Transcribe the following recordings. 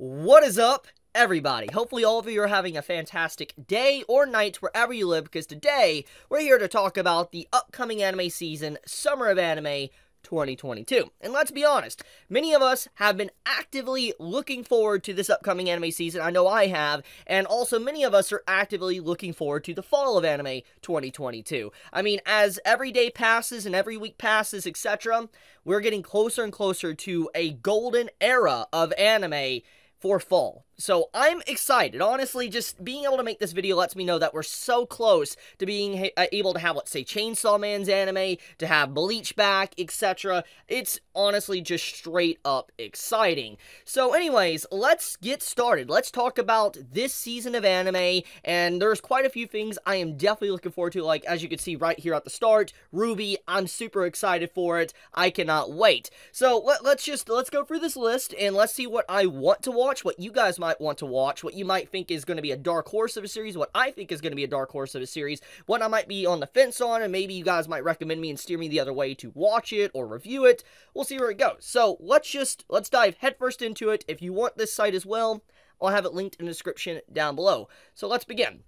What is up, everybody? Hopefully, all of you are having a fantastic day or night wherever you live because today we're here to talk about the upcoming anime season, Summer of Anime 2022. And let's be honest, many of us have been actively looking forward to this upcoming anime season. I know I have, and also many of us are actively looking forward to the fall of anime 2022. I mean, as every day passes and every week passes, etc., we're getting closer and closer to a golden era of anime for fall. So I'm excited. Honestly, just being able to make this video lets me know that we're so close to being uh, able to have, let's say, Chainsaw Man's anime, to have Bleach back, etc. It's honestly just straight up exciting. So anyways, let's get started. Let's talk about this season of anime, and there's quite a few things I am definitely looking forward to, like, as you can see right here at the start, RWBY, I'm super excited for it. I cannot wait. So let, let's just, let's go through this list, and let's see what I want to watch, what you guys might might want to watch, what you might think is going to be a dark horse of a series, what I think is going to be a dark horse of a series, what I might be on the fence on, and maybe you guys might recommend me and steer me the other way to watch it or review it. We'll see where it goes. So let's just, let's dive headfirst into it. If you want this site as well, I'll have it linked in the description down below. So let's begin.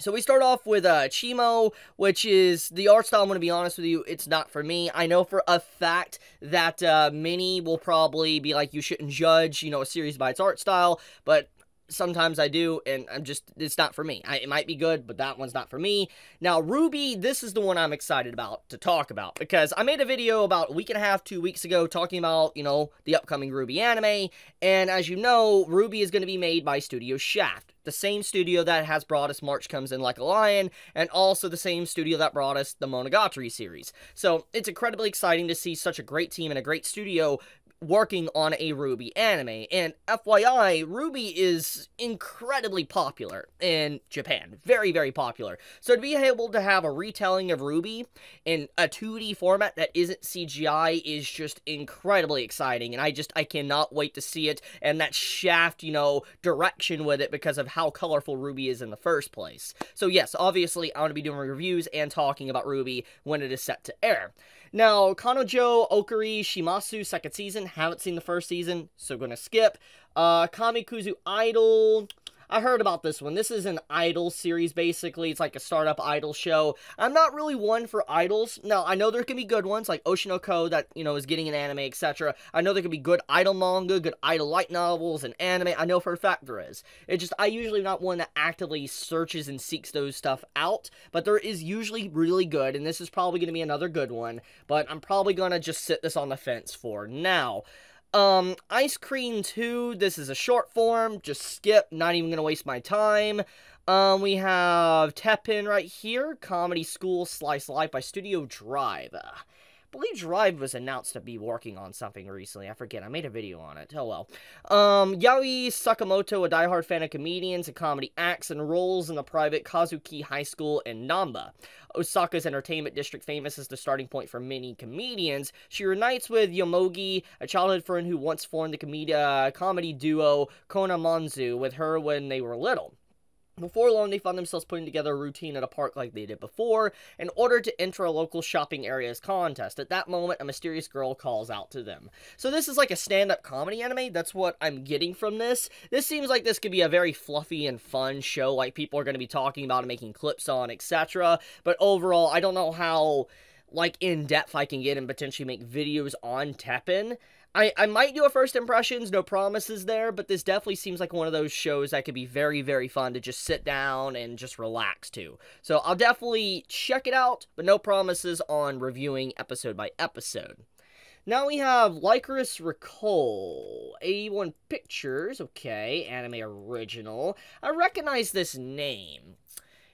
So we start off with uh, Chimo, which is the art style. I'm going to be honest with you, it's not for me. I know for a fact that uh, many will probably be like, you shouldn't judge, you know, a series by its art style, but sometimes I do, and I'm just, it's not for me. I, it might be good, but that one's not for me. Now, RWBY, this is the one I'm excited about to talk about, because I made a video about a week and a half, two weeks ago, talking about, you know, the upcoming RWBY anime, and as you know, RWBY is going to be made by Studio Shaft, the same studio that has brought us March Comes In Like a Lion, and also the same studio that brought us the Monogatari series. So, it's incredibly exciting to see such a great team and a great studio working on a RWBY anime. And FYI, RWBY is incredibly popular in Japan. Very, very popular. So to be able to have a retelling of RWBY in a 2D format that isn't CGI is just incredibly exciting. And I just, I cannot wait to see it and that shaft, you know, direction with it because of how colorful RWBY is in the first place. So yes, obviously, I'm going to be doing reviews and talking about RWBY when it is set to air. Now, Kanojo Okarishimasu second season. Haven't seen the first season, so gonna skip. Uh, Kamikuzu Idol. I heard about this one. This is an idol series, basically. It's like a startup idol show. I'm not really one for idols. Now, I know there can be good ones, like Oshinoko, that, you know, is getting an anime, etc. I know there can be good idol manga, good idol light novels, and anime. I know for a fact there is. It's just, I usually not one that actively searches and seeks those stuff out, but there is usually really good, and this is probably going to be another good one, but I'm probably going to just sit this on the fence for now. Um, Ice Cream 2, this is a short form, just skip, not even gonna waste my time. Um, we have Teppen right here, Comedy School Slice Life by Studio Drive. Believe Drive was announced to be working on something recently. I forget. I made a video on it. Oh well. Um, Sakamoto, a diehard fan of comedians and comedy acts, and roles in the private Kazuki High School in Namba. Osaka's entertainment district, famous as the starting point for many comedians. She reunites with Yomogi, a childhood friend who once formed the comedy, uh, comedy duo Kona Monzu with her when they were little. Before long, they found themselves putting together a routine at a park like they did before in order to enter a local shopping area's contest. At that moment, a mysterious girl calls out to them. So this is like a stand-up comedy anime. That's what I'm getting from this. This seems like this could be a very fluffy and fun show like people are going to be talking about and making clips on, etc. But overall, I don't know how like in depth I can get and potentially make videos on Teppen. I, I might do a first impressions, no promises there, but this definitely seems like one of those shows that could be very, very fun to just sit down and just relax to. So I'll definitely check it out, but no promises on reviewing episode by episode. Now we have Lycoris Recoil, A1 Pictures, okay, anime original. I recognize this name.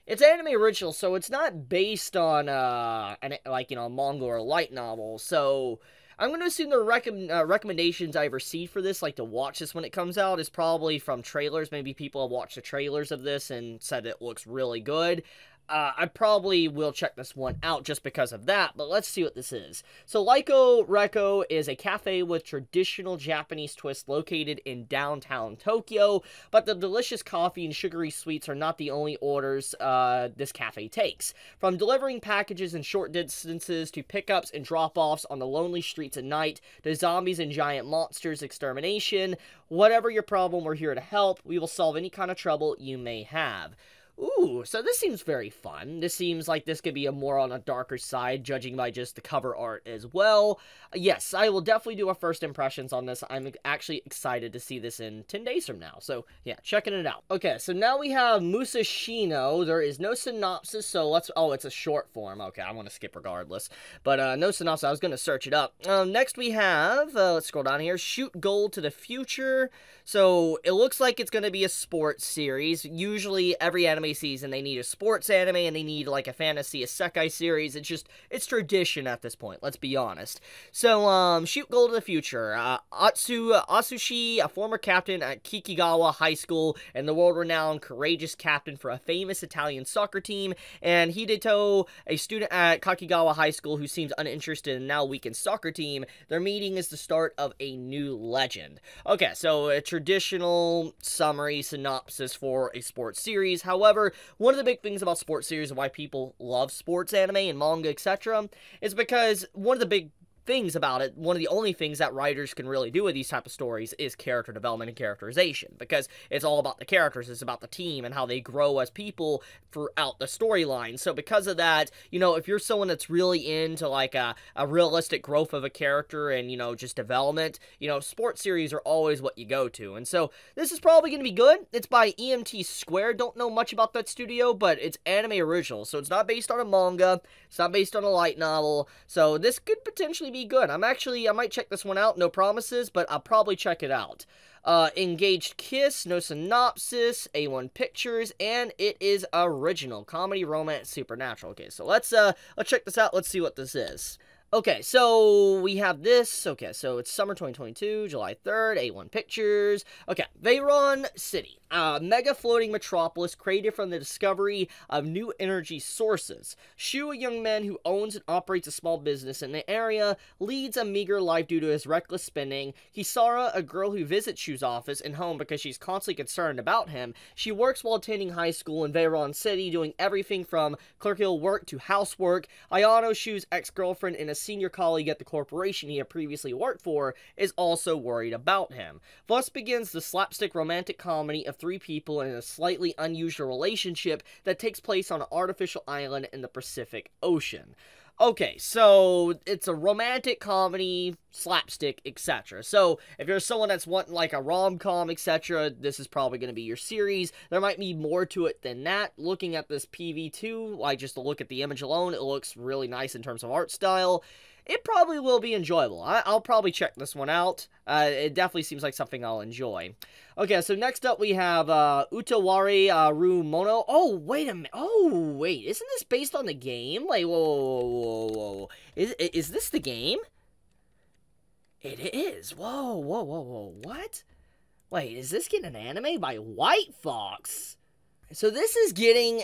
It's anime original, so it's not based on, uh, an, like, you know, manga or light novel, so I'm going to assume the uh, recommendations I've received for this, like to watch this when it comes out, is probably from trailers. Maybe people have watched the trailers of this and said it looks really good. Uh, I probably will check this one out just because of that, but let's see what this is. So, LycoReco is a cafe with traditional Japanese twist located in downtown Tokyo, but the delicious coffee and sugary sweets are not the only orders uh, this cafe takes. From delivering packages in short distances to pickups and drop offs on the lonely streets at night to zombies and giant monsters extermination, whatever your problem, we're here to help. We will solve any kind of trouble you may have. Ooh, so this seems very fun. This seems like this could be a more on a darker side, judging by just the cover art as well. Yes, I will definitely do a first impressions on this. I'm actually excited to see this in 10 days from now. So, yeah, checking it out. Okay, so now we have Musashino. There is no synopsis, so let's... Oh, it's a short form. Okay, I want to skip regardless. But, uh, no synopsis. I was going to search it up. Um, next we have... Uh, let's scroll down here. Shoot Goal to the Future. So, it looks like it's going to be a sports series. Usually, every anime anime season, they need a sports anime and they need like a fantasy a isekai series. It's just it's tradition at this point. Let's be honest. So um, shoot goal to the future. Uh, Atsu Asushi, a former captain at Kikigawa High School and the world-renowned courageous captain for a famous Italian soccer team, and Hidetto, a student at Kakigawa High School who seems uninterested in now weakened soccer team. Their meeting is the start of a new legend. Okay, so a traditional summary synopsis for a sports series. However However, one of the big things about sports series and why people love sports anime and manga, etc., is because one of the big things about it, one of the only things that writers can really do with these type of stories is character development and characterization because it's all about the characters, it's about the team and how they grow as people throughout the storyline. So because of that, you know, if you're someone that's really into like a, a realistic growth of a character and, you know, just development, you know, sports series are always what you go to. And so this is probably going to be good. It's by EMT Square. Don't know much about that studio, but it's anime original. So it's not based on a manga. It's not based on a light novel. So this could potentially be good. I'm actually, I might check this one out. No promises, but I'll probably check it out. Uh, Engaged Kiss, no synopsis, A1 Pictures, and it is original. Comedy, romance, supernatural. Okay, so let's, uh, let's check this out. Let's see what this is. Okay, so we have this. Okay, so it's summer 2022, July 3rd, A1 Pictures. Okay, Veyron City, a mega floating metropolis created from the discovery of new energy sources. Shu, a young man who owns and operates a small business in the area, leads a meager life due to his reckless spending. Kisara, a girl who visits Shu's office and home because she's constantly concerned about him. She works while attending high school in Veyron City, doing everything from clerical work to housework. Ayano, Shu's ex-girlfriend and a senior colleague at the corporation he had previously worked for, is also worried about him. Thus begins the slapstick romantic comedy of three people in a slightly unusual relationship that takes place on an artificial island in the Pacific Ocean. Okay, so it's a romantic comedy, slapstick, etc. So if you're someone that's wanting like a rom-com, etc., this is probably going to be your series. There might be more to it than that. Looking at this PV2, like just to look at the image alone, it looks really nice in terms of art style it probably will be enjoyable. I, will probably check this one out. Uh, it definitely seems like something I'll enjoy. Okay, so next up we have uh, Utawari uh, Ru Mono. Oh, wait a minute. Oh, wait. Isn't this based on the game? Like, whoa, whoa, whoa, whoa. Is, is this the game? It is. Whoa, whoa, whoa, whoa. What? Wait, is this getting an anime by White Fox? So this is getting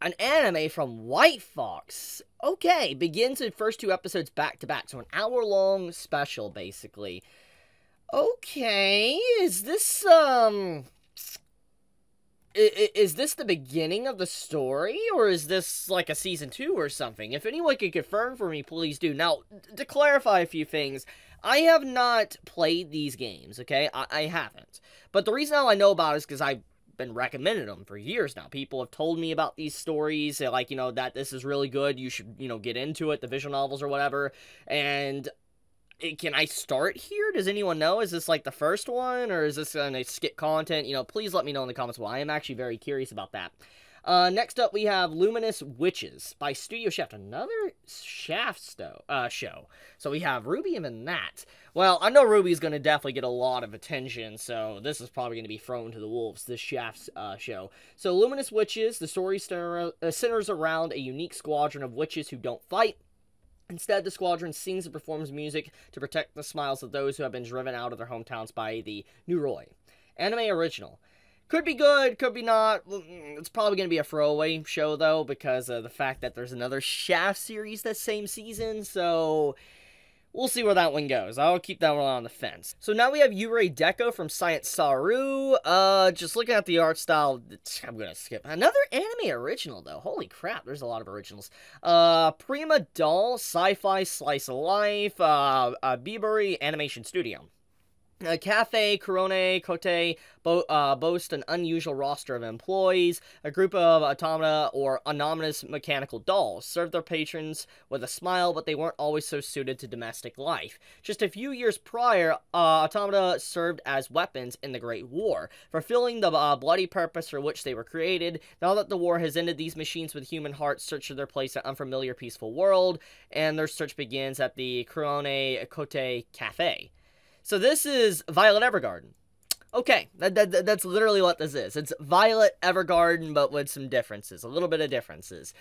an anime from White Fox. Okay, begins the first two episodes back to back, so an hour long special basically. Okay, is this um is this the beginning of the story or is this like a season 2 or something? If anyone can confirm for me, please do. Now, to clarify a few things, I have not played these games, okay? I, I haven't. But the reason I know about it is because I've been recommending them for years now. People have told me about these stories, like, you know, that this is really good, you should, you know, get into it, the visual novels or whatever, and eh, can I start here? Does anyone know? Is this like the first one, or is this gonna skip content? You know, please let me know in the comments. Well, I am actually very curious about that. Uh, next up, we have Luminous Witches by Studio Shaft, another Shaft sto- uh, show. So we have RWBY and that. Well, I know RWBY is going to definitely get a lot of attention, so this is probably going to be thrown to the wolves, this Shaft uh, show. So Luminous Witches, the story center- uh, centers around a unique squadron of witches who don't fight. Instead, the squadron sings and performs music to protect the smiles of those who have been driven out of their hometowns by the Neuroi. Anime original. Could be good, could be not. Mm, it's probably going to be a throwaway show, though, because of the fact that there's another Shaft series that same season, so we'll see where that one goes. I'll keep that one on the fence. So now we have Yurei Deko from Science Saru. Uh, just looking at the art style, I'm going to skip. Another anime original, though. Holy crap, there's a lot of originals. Uh, Prima Doll, Sci-Fi Slice of Life, uh, uh Bibury Animation Studio. Uh, Cafe Corone Cote bo- uh, boast an unusual roster of employees. A group of automata or anonymous mechanical dolls served their patrons with a smile, but they weren't always so suited to domestic life. Just a few years prior, uh, automata served as weapons in the Great War, fulfilling the uh, bloody purpose for which they were created. Now that the war has ended, these machines with human hearts search for their place in unfamiliar, peaceful world, and their search begins at the Corone Cote Cafe. So this is Violet Evergarden. Okay, that, that, that's literally what this is. It's Violet Evergarden, but with some differences, a little bit of differences.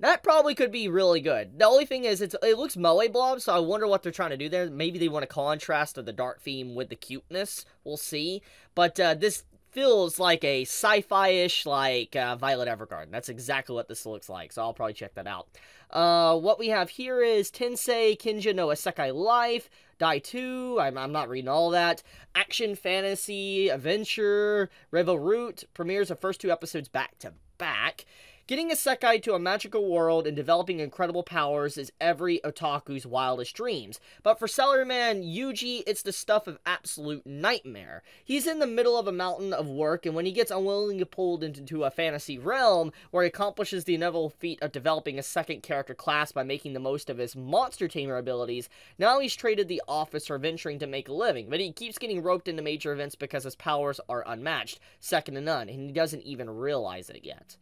That probably could be really good. The only thing is, it's it looks Moe Blob, so I wonder what they're trying to do there. Maybe they want to contrast the dark theme with the cuteness. We'll see. But uh, this feels like a sci-fi-ish, like uh, Violet Evergarden. That's exactly what this looks like, so I'll probably check that out. Uh, what we have here is Tensei Kenja no Isekai Life, Die 2, I'm, I'm not reading all that, Action Fantasy, Adventure, Revel Root premieres the first two episodes back to back. Getting a Sekai to a magical world and developing incredible powers is every otaku's wildest dreams. But for Salaryman Yuji, it's the stuff of absolute nightmare. He's in the middle of a mountain of work, and when he gets unwillingly pulled into a fantasy realm where he accomplishes the inevitable feat of developing a second character class by making the most of his monster tamer abilities, now he's traded the office for venturing to make a living, but he keeps getting roped into major events because his powers are unmatched, second to none, and he doesn't even realize it yet.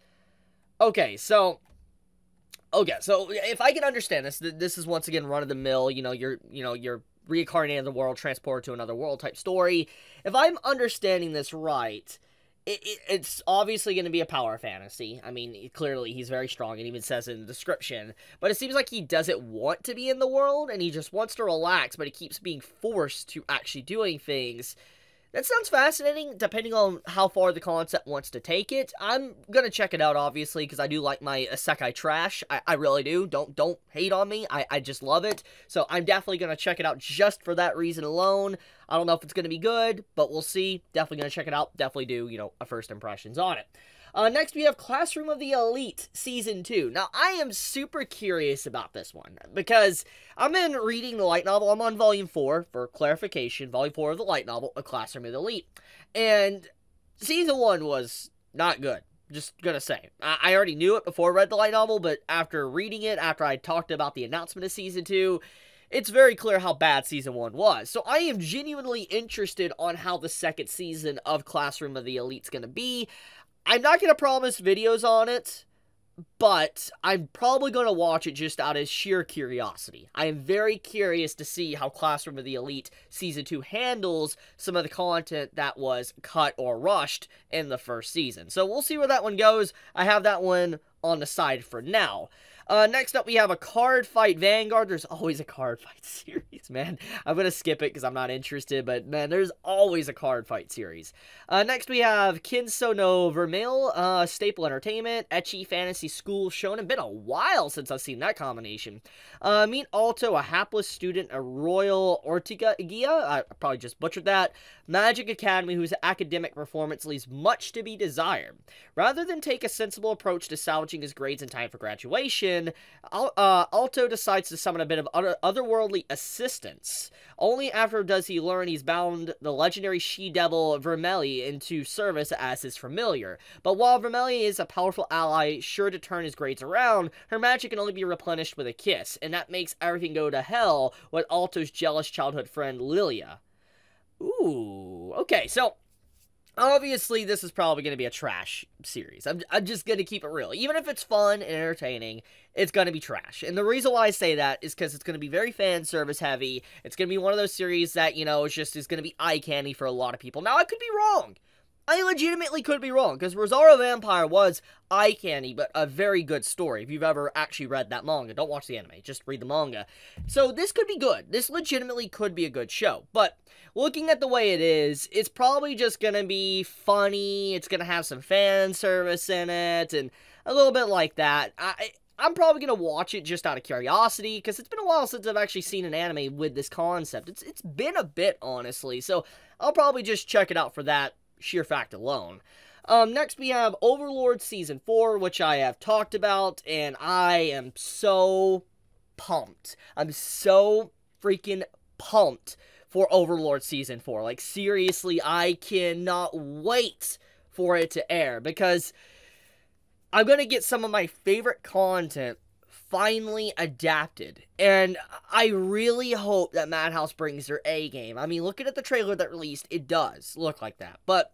Okay, so okay, so if I can understand this, this is once again run of the mill. You know, you're you know you're reincarnated in the world, transported to another world type story. If I'm understanding this right, it, it, it's obviously going to be a power fantasy. I mean, clearly he's very strong, and even says in the description. But it seems like he doesn't want to be in the world, and he just wants to relax, but he keeps being forced to actually doing things that sounds fascinating, depending on how far the concept wants to take it. I'm gonna check it out, obviously, because I do like my isekai trash. I, I really do. Don't don't hate on me. I, I just love it. So I'm definitely gonna check it out just for that reason alone. I don't know if it's gonna be good, but we'll see. Definitely gonna check it out. Definitely do, you know, a first impressions on it. Uh, next, we have Classroom of the Elite Season 2. Now, I am super curious about this one because I'm in reading the light novel. I'm on Volume 4 for clarification. Volume 4 of the light novel, A Classroom of the Elite. And Season 1 was not good. Just gonna say. I, I already knew it before I read the light novel, but after reading it, after I talked about the announcement of Season 2, it's very clear how bad season one was. So I am genuinely interested on how the second season of Classroom of the Elite's going to be. I'm not going to promise videos on it, but I'm probably going to watch it just out of sheer curiosity. I am very curious to see how Classroom of the Elite Season 2 handles some of the content that was cut or rushed in the first season. So we'll see where that one goes. I have that one on the side for now. Uh, next up, we have a card fight Vanguard. There's always a card fight series, man. I'm going to skip it because I'm not interested, but man, there's always a card fight series. Uh, next, we have Kinso no Vermeil, uh, Staple Entertainment, Ecchi Fantasy School Shonen. Been a while since I've seen that combination. Uh, meet Alto, a hapless student, a Royal Ortiga I probably just butchered that. Magic Academy, whose academic performance leaves much to be desired. Rather than take a sensible approach to salvaging his grades in time for graduation, uh, Alto decides to summon a bit of other otherworldly assistance. Only after does he learn he's bound the legendary she-devil Vermelli into service as his familiar. But while Vermelli is a powerful ally sure to turn his grades around, her magic can only be replenished with a kiss, and that makes everything go to hell with Alto's jealous childhood friend Lilia. Ooh, okay, so obviously this is probably going to be a trash series. I'm, I'm just going to keep it real. Even if it's fun and entertaining, it's going to be trash. And the reason why I say that is because it's going to be very fan service heavy. It's going to be one of those series that, you know, is just is going to be eye candy for a lot of people. Now, I could be wrong. I legitimately could be wrong, because Rosario Vampire was eye candy, but a very good story. If you've ever actually read that manga, don't watch the anime, just read the manga. So this could be good. This legitimately could be a good show. But looking at the way it is, it's probably just gonna be funny. It's gonna have some fan service in it, and a little bit like that. I I'm probably gonna watch it just out of curiosity because it's been a while since I've actually seen an anime with this concept. It's it's been a bit honestly, so I'll probably just check it out for that sheer fact alone. Um, next we have Overlord Season 4, which I have talked about, and I am so pumped. I'm so freaking pumped for Overlord Season 4. Like, seriously, I cannot wait for it to air, because I'm going to get some of my favorite content finally adapted. And I really hope that Madhouse brings their A game. I mean, looking at the trailer that released, it does look like that. But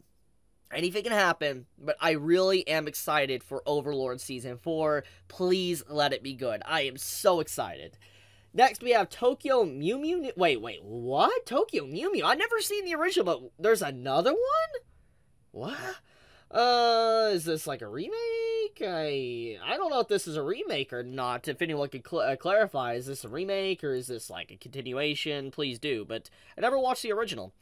anything can happen. But I really am excited for Overlord Season 4. Please let it be good. I am so excited. Next, we have Tokyo Mew Mew. Wait, wait, what? Tokyo Mew Mew? I've never seen the original, but there's another one? What? Uh, is this like a remake? I I don't know if this is a remake or not. If anyone could cl uh, clarify, is this a remake or is this like a continuation? Please do. But I never watched the original.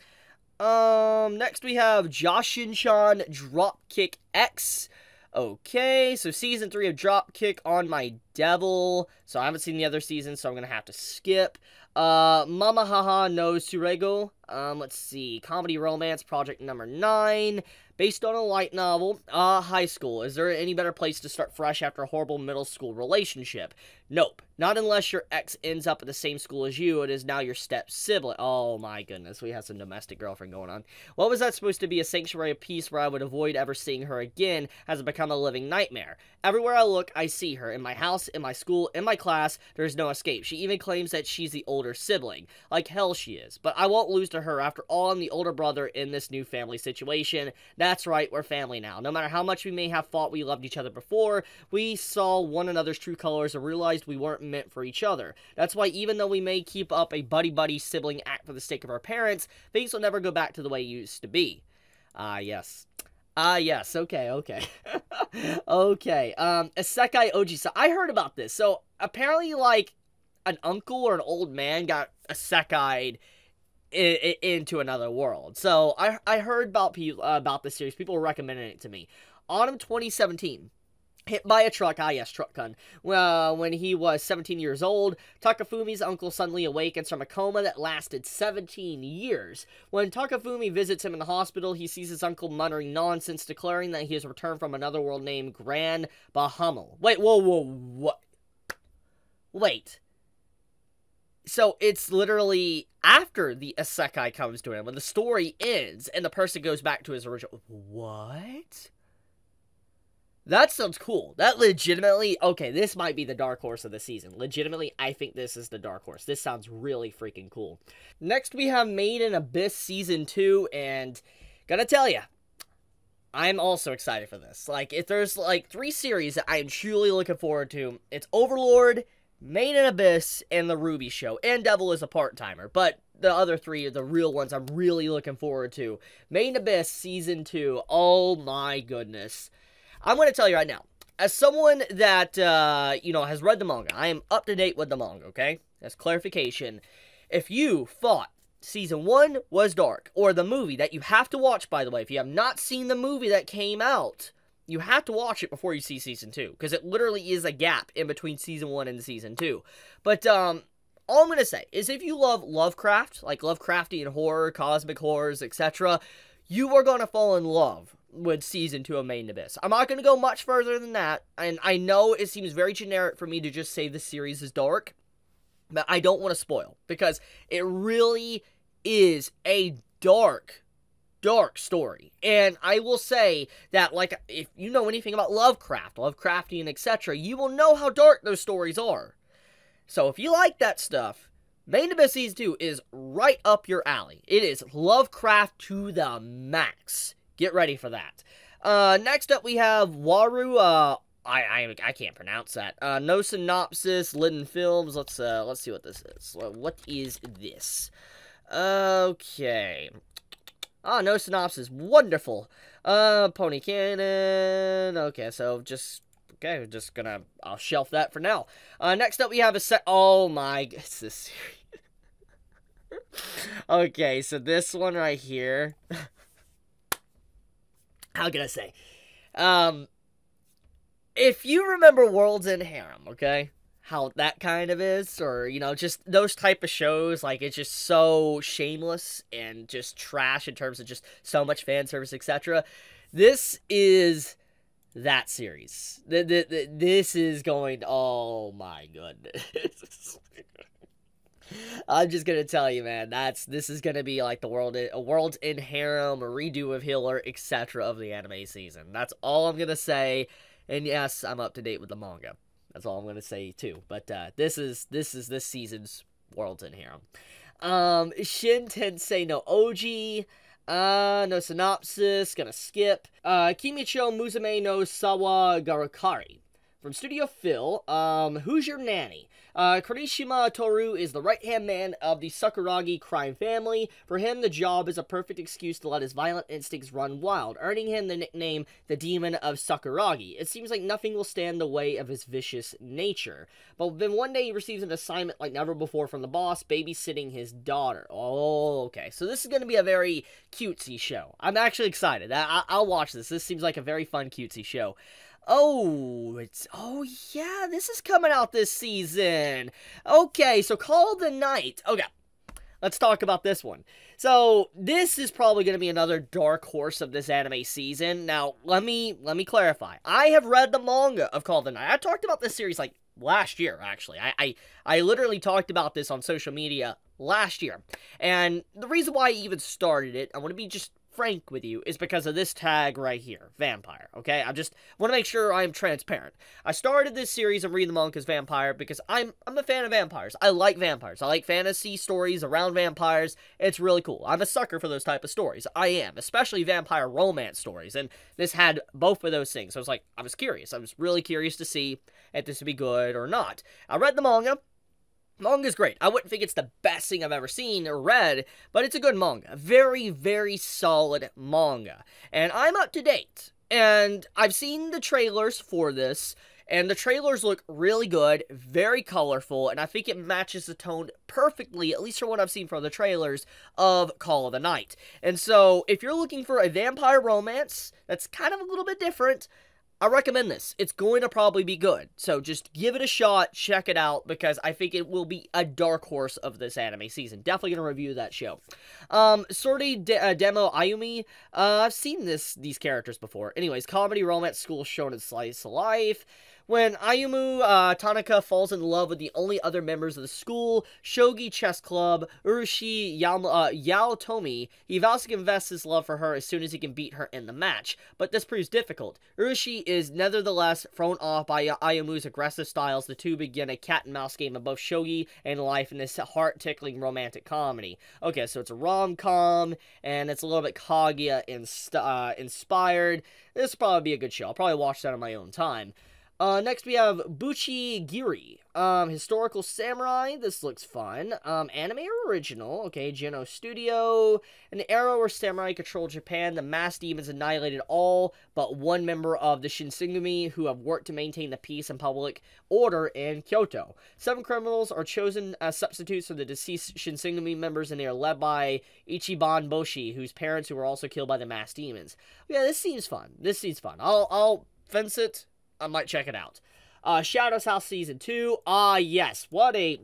Um, next we have Jashin-chan Dropkick X. Okay, so season 3 of Dropkick on my Devil. So I haven't seen the other season, so I'm to have to skip. Uh, Mamahaha no Tsurego. Um, let's see. Comedy Romance Project number 9 based on a light novel. Uh, high school. Is there any better place to start fresh after a horrible middle school relationship? Nope. Not unless your ex ends up at the same school as you. It is now your step sibling. Oh my goodness, we have some domestic girlfriend going on. What was that supposed to be? A sanctuary of peace where I would avoid ever seeing her again has become a living nightmare. Everywhere I look, I see her. In my house, in my school, in my class, there's no escape. She even claims that she's the older sibling. Like hell she is. But I won't lose to her. After all, I'm the older brother in this new family situation. That's right, we're family now. No matter how much we may have fought, we loved each other before, we saw one another's true colors and realized we weren't meant for each other. That's why even though we may keep up a buddy-buddy sibling act for the sake of our parents, things will never go back to the way it used to be. Ah, uh, yes. Ah, uh, yes. Okay, okay. okay. Um, Isekai Oji. So I heard about this. So apparently, like, an uncle or an old man got isekai'd into another world. So I I heard about people uh, about this series. People were recommending it to me. Autumn 2017 hit by a truck, ah yes, truck gun, uh, when he was 17 years old. Takafumi's uncle suddenly awakens from a coma that lasted 17 years. When Takafumi visits him in the hospital, he sees his uncle muttering nonsense, declaring that he has returned from another world named Grand Bahamut. Wait, whoa, whoa, what? Wait. So it's literally after the Isekai comes to him, when the story ends, and the person goes back to his original... What? That sounds cool. That legitimately, okay, this might be the dark horse of the season. Legitimately, I think this is the dark horse. This sounds really freaking cool. Next, we have Made in Abyss Season 2, and gotta tell you, I'm also excited for this. Like, if there's, like, three series that I'm truly looking forward to, it's Overlord, Made in Abyss, and The RWBY Show. And Devil is a part-timer, but the other three are the real ones I'm really looking forward to. Made in Abyss Season 2, oh my goodness. I'm going to tell you right now, as someone that, uh, you know, has read the manga, I am up to date with the manga, okay? That's clarification. If you thought season one was dark, or the movie that you have to watch, by the way, if you have not seen the movie that came out, you have to watch it before you see season two, because it literally is a gap in between season one and season two. But, um, all I'm going to say is if you love Lovecraft, like Lovecraftian horror, cosmic horrors, etc., you are going to fall in love with season two of Made in Abyss. I'm not going to go much further than that, and I know it seems very generic for me to just say the series is dark, but I don't want to spoil because it really is a dark dark story. And I will say that, like, if you know anything about Lovecraft, Lovecraftian, etc., you will know how dark those stories are. So if you like that stuff, Made in Abyss Season 2 is right up your alley. It is Lovecraft to the max. Get ready for that. Uh, next up, we have Waru. Uh, I, I I can't pronounce that. Uh, no synopsis. Liden Films. Let's uh let's see what this is. What is this? Okay. Ah, no synopsis. Wonderful. Uh, Pony Canyon. Okay, so just okay, we're just gonna I'll shelf that for now. Uh, next up we have a set. Oh my, it's this series. okay, so this one right here. How can I say? Um, if you remember World's End Harem, okay, how that kind of is, or you know, just those type of shows, like it's just so shameless and just trash in terms of just so much fan service, etc. This is that series. The, the, the, this is going. Oh my goodness. I'm just gonna tell you, man. That's this is gonna be like the world, a World's End Harem, a redo of Healer, etc. of the anime season. That's all I'm gonna say. And yes, I'm up to date with the manga. That's all I'm gonna say too. But uh, this is this is this season's World's End Harem. Um, Shin Tensei no Oji. Uh, no synopsis. Gonna skip. Uh, Kimicho Musume no Sawa Garakari. From Studio Feel, um, Who's Your Nanny? Uh, Kirishima Toru is the right-hand man of the Sakuragi crime family. For him, the job is a perfect excuse to let his violent instincts run wild, earning him the nickname the Demon of Sakuragi. It seems like nothing will stand in the way of his vicious nature. But then one day he receives an assignment like never before from the boss, babysitting his daughter. Oh, okay. So this is going to be a very cutesy show. I'm actually excited. I- I'll watch this. This seems like a very fun cutesy show. Oh, it's oh yeah, this is coming out this season. Okay, so Call the Night. Okay. Let's talk about this one. So, this is probably going to be another dark horse of this anime season. Now, let me let me clarify. I have read the manga of Call the Night. I talked about this series like last year actually. I I, I literally talked about this on social media last year. And the reason why I even started it, I want to be just frank with you is because of this tag right here, vampire. Okay, I just want to make sure I'm transparent. I started this series of Read the Monk as vampire because I'm I'm a fan of vampires. I like vampires. I like fantasy stories around vampires. It's really cool. I'm a sucker for those type of stories. I am, especially vampire romance stories. And this had both of those things. I was like, I was curious. I was really curious to see if this would be good or not. I read the manga. Manga's great. I wouldn't think it's the best thing I've ever seen or read, but it's a good manga. Very, very solid manga. And I'm up to date. And I've seen the trailers for this, and the trailers look really good, very colorful, and I think it matches the tone perfectly, at least from what I've seen from the trailers, of Call of the Night. And so, if you're looking for a vampire romance that's kind of a little bit different, I recommend this. It's going to probably be good. So just give it a shot, check it out, because I think it will be a dark horse of this anime season. Definitely going to review that show. Um, Sorry De- uh, Demo Ayumi, uh, I've seen this these characters before. Anyways, comedy, romance, school, shonen, slice of life. When Ayumu uh, Tanaka falls in love with the only other members of the school, Shogi Chess Club, Urushi Yam- uh, he vows to confess his love for her as soon as he can beat her in the match. But this proves difficult. Urushi is nevertheless thrown off by Ayumu's aggressive styles. The two begin a cat and mouse game of both shogi and life in this heart tickling romantic comedy. Okay, so it's a rom com and it's a little bit Kaguya inst- uh, inspired. This will probably be a good show. I'll probably watch that on my own time. Uh, next we have Buchi Giri, um, historical samurai. This looks fun. Um, anime original. Okay, Geno Studio. An era where samurai control Japan. The mass demons annihilated all but one member of the Shinsengumi who have worked to maintain the peace and public order in Kyoto. Seven criminals are chosen as substitutes for the deceased Shinsengumi members, and they are led by Ichiban Boshi, whose parents who were also killed by the mass demons. Yeah, this seems fun. This seems fun. I'll I'll fence it I might check it out. Uh, Shadows House Season 2. Ah, uh, yes. What a...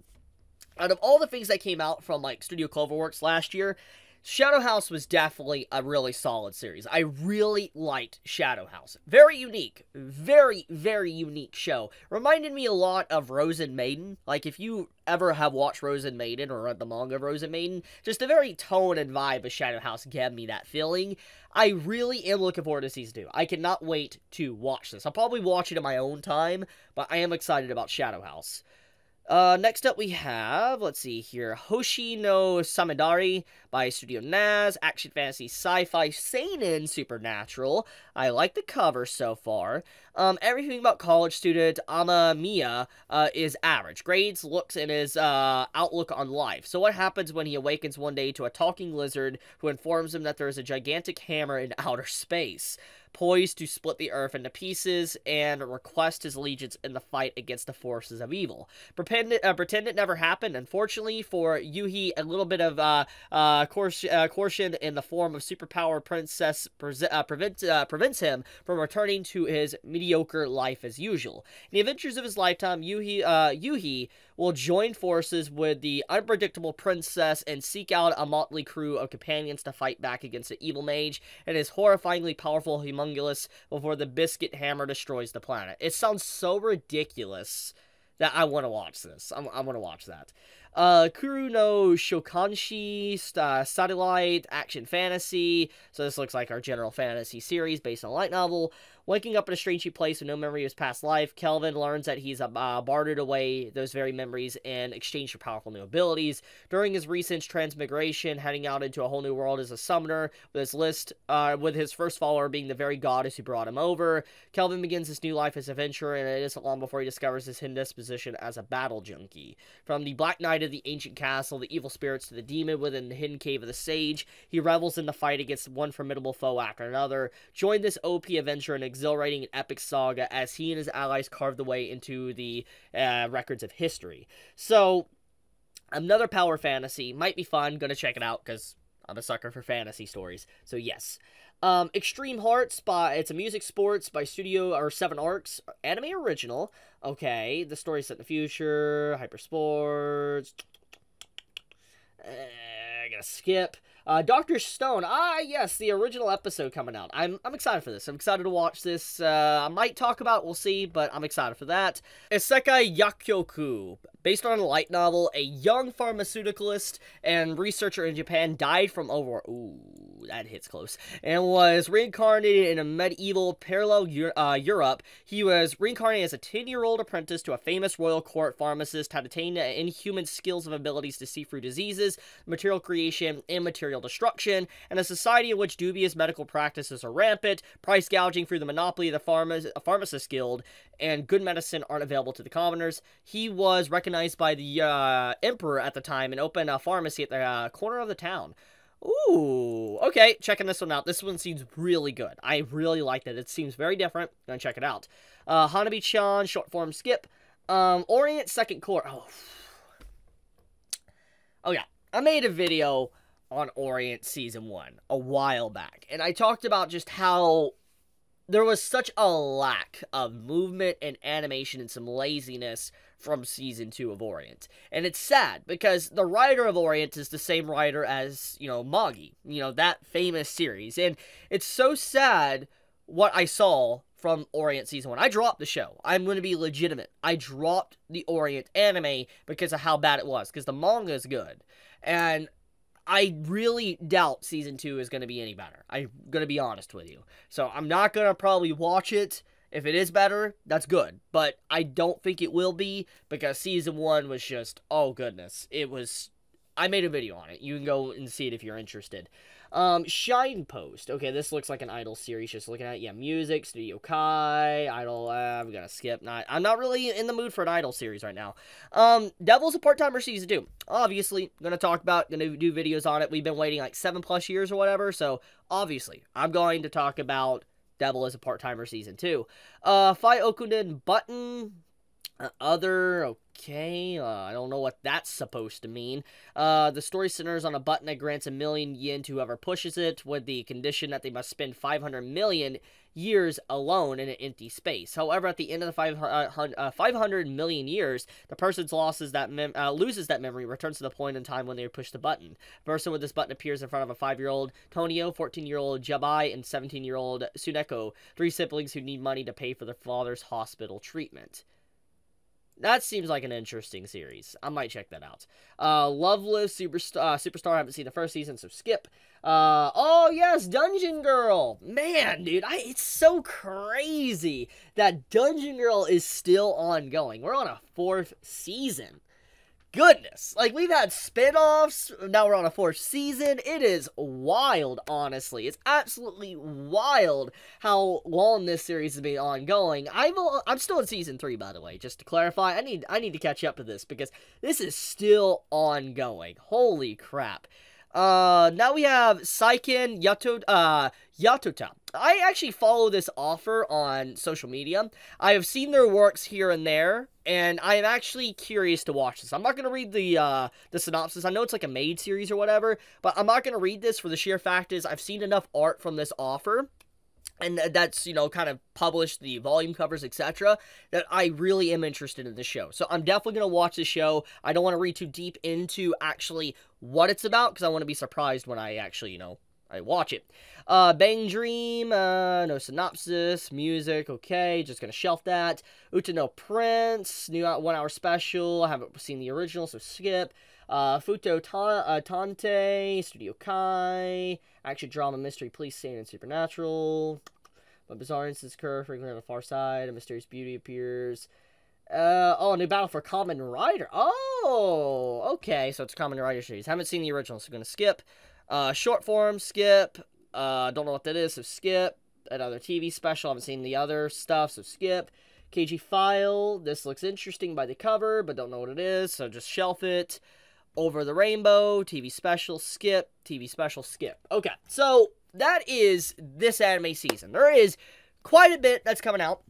Out of all the things that came out from, like, Studio Cloverworks last year, Shadow House was definitely a really solid series. I really liked Shadow House. Very unique. Very, very unique show. Reminded me a lot of Rosen Maiden. Like, if you ever have watched Rosen Maiden or read the manga of Rosen Maiden, just the very tone and vibe of Shadow House gave me that feeling. I really am looking forward to season 2. I cannot wait to watch this. I'll probably watch it in my own time, but I am excited about Shadow House. Uh, next up, we have, let's see here, Hoshi no Samidari by Studio Naz, action fantasy sci-fi seinen supernatural. I like the cover so far. Um, everything about college student Amamiya uh, is average. Grades, looks, and his uh, outlook on life. So what happens when he awakens one day to a talking lizard who informs him that there is a gigantic hammer in outer space? Poised to split the earth into pieces and request his allegiance in the fight against the forces of evil. Pretend it, uh, pretend it never happened. Unfortunately for Yuhi, a little bit of uh, uh, uh caution in the form of superpower princess uh, prevent, uh, prevents him from returning to his mediocre life as usual. In the adventures of his lifetime, Yuhi, uh, Yuhi will join forces with the unpredictable princess and seek out a motley crew of companions to fight back against the evil mage and his horrifyingly powerful homunculus before the biscuit hammer destroys the planet. It sounds so ridiculous that I want to watch this. I'm, I want to watch that. Uh, Kuro no Shokanshi, uh, Satellite, Action Fantasy. So this looks like our general fantasy series based on a light novel. Waking up in a strange place with no memory of his past life, Kelvin learns that he's uh, bartered away those very memories in exchange for powerful new abilities. During his recent transmigration, heading out into a whole new world as a summoner, with his list, uh, with his first follower being the very goddess who brought him over, Kelvin begins his new life as adventurer, and it isn't long before he discovers his hidden disposition as a battle junkie. From the Black Knight of the ancient castle, the evil spirits to the demon within the hidden cave of the sage, he revels in the fight against one formidable foe after another. Join this OP adventure and exhilarating and epic saga as he and his allies carve the way into the uh, records of history. So, another power fantasy might be fun. Gonna check it out because I'm a sucker for fantasy stories. So yes. Um, Extreme Hearts by it's a music sports by Studio or Seven Arcs anime original. Okay, the story set in the future. Hyper sports. Uh, I gotta skip. Uh, Doctor Stone. Ah, yes, the original episode coming out. I'm I'm excited for this. I'm excited to watch this. Uh, I might talk about. It, we'll see, but I'm excited for that. Isekai Yakkyoku. Based on a light novel, a young pharmaceuticalist and researcher in Japan died from over. Ooh, that hits close. And was reincarnated in a medieval parallel uh, Europe. He was reincarnated as a 10 year old apprentice to a famous royal court pharmacist, had attained inhuman skills and abilities to see through diseases, material creation, and material destruction. and a society in which dubious medical practices are rampant, price gouging through the monopoly of the pharma- pharmacist guild, and good medicine aren't available to the commoners, he was recognized by the uh, emperor at the time and opened a pharmacy at the uh, corner of the town. Ooh, okay, checking this one out. This one seems really good. I really like it. It seems very different. Gonna check it out. Uh, Hanabi-chan, short form skip. Um, Orient Second Court. Oh. oh, yeah. I made a video on Orient Season 1 a while back, and I talked about just how there was such a lack of movement and animation and some laziness from season two of Orient. And it's sad because the writer of Orient is the same writer as, you know, Magi, you know, that famous series. And it's so sad what I saw from Orient season one. I dropped the show. I'm going to be legitimate. I dropped the Orient anime because of how bad it was, because the manga is good. And I really doubt season two is going to be any better. I'm going to be honest with you. So I'm not going to probably watch it. If it is better, that's good. But I don't think it will be because season one was just, oh goodness. It was. I made a video on it. You can go and see it if you're interested. Um, Shine Post. Okay, this looks like an Idol series. Just looking at it. Yeah, music, Studio Kai, Idol. Uh, I'm gonna skip. Not. I'm not really in the mood for an Idol series right now. Um, Devil's a part-timer season two. Obviously, gonna talk about. Gonna do videos on it. We've been waiting like seven plus years or whatever. So obviously, I'm going to talk about Devil as a part-timer season two. Uh, Fai Okunin Button. Uh, other, okay, uh, I don't know what that's supposed to mean. Uh, the story centers on a button that grants a million yen to whoever pushes it, with the condition that they must spend 500 million years alone in an empty space. However, at the end of the 500, uh, 500 million years, the person loses that, uh, loses that memory, returns to the point in time when they push the button. Person with this button appears in front of a 5-year-old Tonio, 14-year-old Jabai, and 17-year-old Suneko, three siblings who need money to pay for their father's hospital treatment. That seems like an interesting series. I might check that out. Uh, Love Live Superstar, uh, Superstar. I haven't seen the first season, so skip. Uh, oh yes, Dungeon Girl. Man, dude, I, it's so crazy that Dungeon Girl is still ongoing. We're on a fourth season. Goodness, like we've had spin-offs, now we're on a fourth season. It is wild, honestly. It's absolutely wild how long this series has been ongoing. I'm I'm still in season three, by the way. Just to clarify, I need I need to catch up to this because this is still ongoing. Holy crap! Uh, now we have Seiken Yato, uh, Yatota. I actually follow this offer on social media. I have seen their works here and there, and I am actually curious to watch this. I'm not going to read the, uh, the synopsis. I know it's like a made series or whatever, but I'm not going to read this for the sheer fact is I've seen enough art from this author and that's you know kind of published the volume covers etc that i really am interested in the show. So i'm definitely going to watch the show. I don't want to read too deep into actually what it's about because i want to be surprised when i actually you know i watch it. Uh bang dream uh no synopsis music okay just gonna shelf that. Uta no prince new one hour special i haven't seen the original so skip uh, Futo Ta- uh, Tante, Studio Kai, action drama, mystery, police, scene, and supernatural. But bizarre instances occur frequently on the far side. A mysterious beauty appears. Uh, oh, a new battle for Kamen Rider. Oh, okay. So it's Kamen Rider series. Haven't seen the original, so gonna skip. Uh, short form, skip. Uh, don't know what that is, so skip. Another TV special. I haven't seen the other stuff, so skip. KG File. This looks interesting by the cover, but don't know what it is, so just shelf it. Over the Rainbow, TV special, skip, TV special, skip. Okay, so that is this anime season. There is quite a bit that's coming out.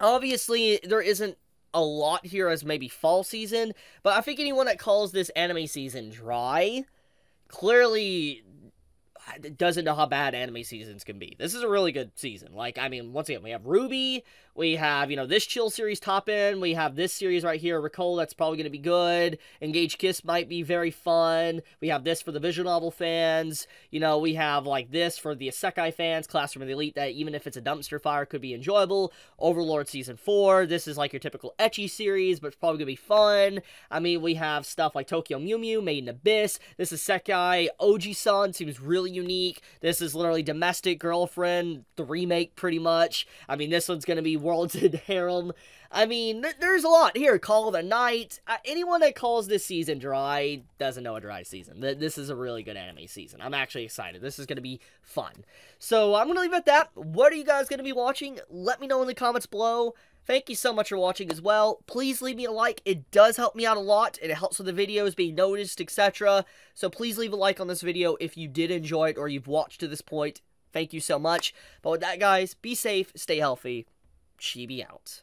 Obviously, there isn't a lot here as maybe fall season, but I think anyone that calls this anime season dry clearly doesn't know how bad anime seasons can be. This is a really good season. Like, I mean, once again, we have RWBY, we have, you know, this chill series top end, we have this series right here, Recoil, that's probably going to be good. Engage Kiss might be very fun. We have this for the visual novel fans. You know, we have like this for the Isekai fans, Classroom of the Elite, that even if it's a dumpster fire, could be enjoyable. Overlord Season 4, this is like your typical ecchi series, but it's probably going to be fun. I mean, we have stuff like Tokyo Mew Mew, Made in Abyss. This Isekai. Oji-san seems really unique. This is literally Domestic Girlfriend, the remake pretty much. I mean, this one's going to be World's End Harem. I mean, th there's a lot here. Call of the Night. Uh, anyone that calls this season dry doesn't know a dry season. Th this is a really good anime season. I'm actually excited. This is going to be fun. So I'm going to leave it at that. What are you guys going to be watching? Let me know in the comments below. Thank you so much for watching as well. Please leave me a like. It does help me out a lot, and it helps with the videos being noticed, etc. So please leave a like on this video if you did enjoy it or you've watched to this point. Thank you so much. But with that, guys, be safe, stay healthy. Chibi out.